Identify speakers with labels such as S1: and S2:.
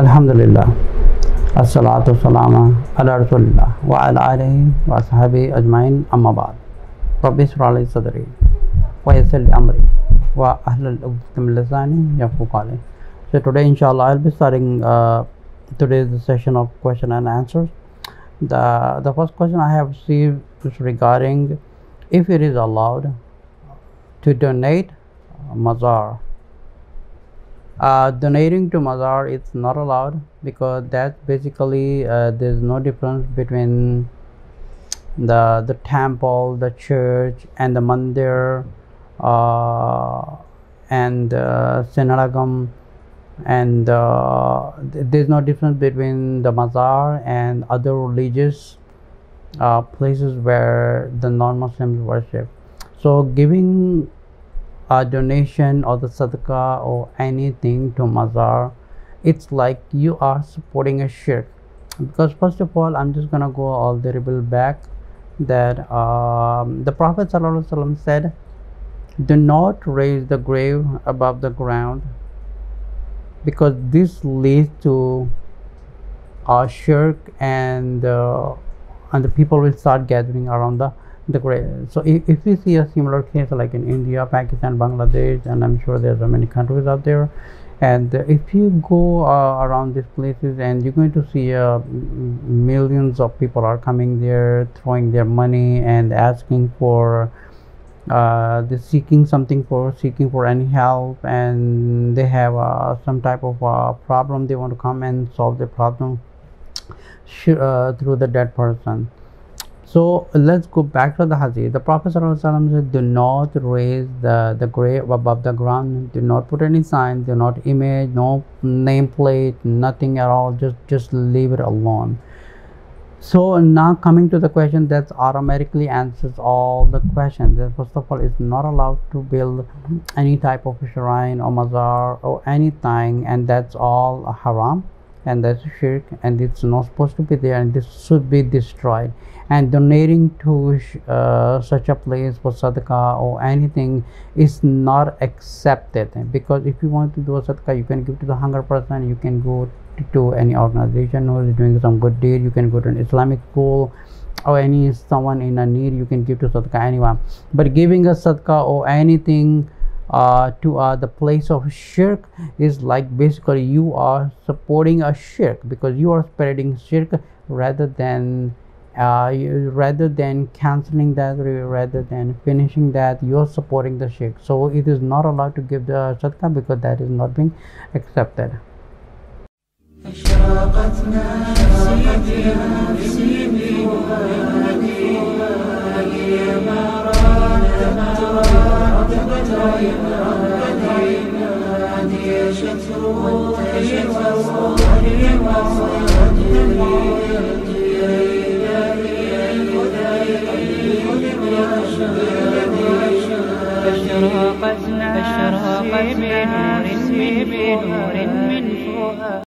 S1: Alhamdulillah. Assalatu salama ala rasulillah wa ala wa ashabi ajmain amma ba'd. Rabbi wa amri wa ahlul. So today inshallah I'll be starting uh, today's session of question and answers. The the first question I have received is regarding if it is allowed to donate mazar. Uh, donating to mazar is not allowed because that basically uh, there's no difference between the the temple the church and the mandir uh, and uh, synagogue and uh, there's no difference between the mazar and other religious uh, places where the non-muslims worship. So giving a donation or the sadaqah or anything to mazar it's like you are supporting a shirk. Because first of all i'm just gonna go all the little back that um, the prophet ﷺ said do not raise the grave above the ground because this leads to a shirk and uh, and the people will start gathering around the the grave. So if, if we see a similar case like in india pakistan bangladesh and i'm sure there are many countries out there and uh, if you go uh, around these places and you're going to see uh, millions of people are coming there throwing their money and asking for uh, they're seeking something for seeking for any help and they have uh, some type of uh, problem they want to come and solve the problem uh, through the dead person so let's go back to the hadith. The Prophet said, Do not raise the, the grave above the ground, do not put any sign, do not image, no nameplate, nothing at all, just just leave it alone. So now coming to the question that automatically answers all the questions. That first of all, it's not allowed to build any type of shrine or mazar or anything, and that's all haram and that's a shirk and it's not supposed to be there and this should be destroyed. And donating to uh, such a place for sadaqah or anything is not accepted. Because if you want to do a sadaqah you can give to the hunger person you can go to, any organization who is doing some good deed you can go to an islamic school or any someone in a need you can give to sadaqah anyone. But giving a sadaqah or anything uh, to uh, the place of shirk is like basically you are supporting a shirk because you are spreading shirk rather than uh, you, rather than canceling that or rather than finishing that you're supporting the shirk so it is not allowed to give the sadaqah because that is not being accepted
S2: أشرقت نفسي بنفسي
S3: فاشرقت نفسي بنور من فؤاد